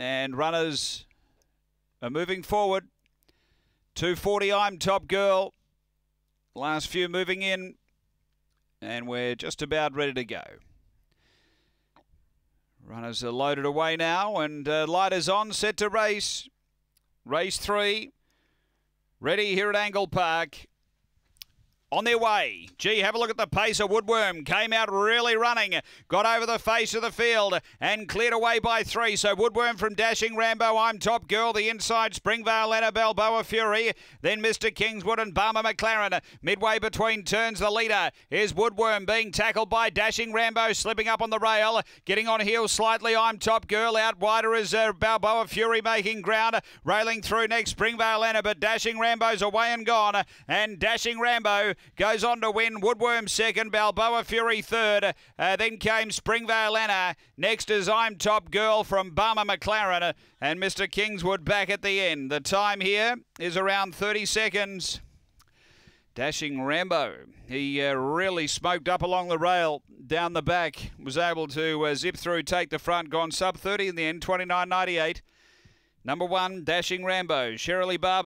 and runners are moving forward. 240, I'm top girl. Last few moving in, and we're just about ready to go. Runners are loaded away now, and uh, light is on, set to race. Race three, ready here at Angle Park on their way. Gee, have a look at the pace of Woodworm. Came out really running. Got over the face of the field and cleared away by three. So Woodworm from Dashing Rambo. I'm top girl. The inside Springvale Anna Balboa Fury. Then Mr. Kingswood and Barmer McLaren. Midway between turns, the leader is Woodworm being tackled by Dashing Rambo. Slipping up on the rail. Getting on heel slightly. I'm top girl. Out wider is uh, Balboa Fury making ground. Railing through next Springvale Anna. But Dashing Rambo's away and gone. And Dashing Rambo goes on to win. Woodworm second, Balboa Fury third. Uh, then came Springvale Anna. Next is I'm Top Girl from Barmer McLaren. And Mr. Kingswood back at the end. The time here is around 30 seconds. Dashing Rambo. He uh, really smoked up along the rail down the back. Was able to uh, zip through, take the front, gone sub 30 in the end, 29.98. Number one, Dashing Rambo. Shirley Barber.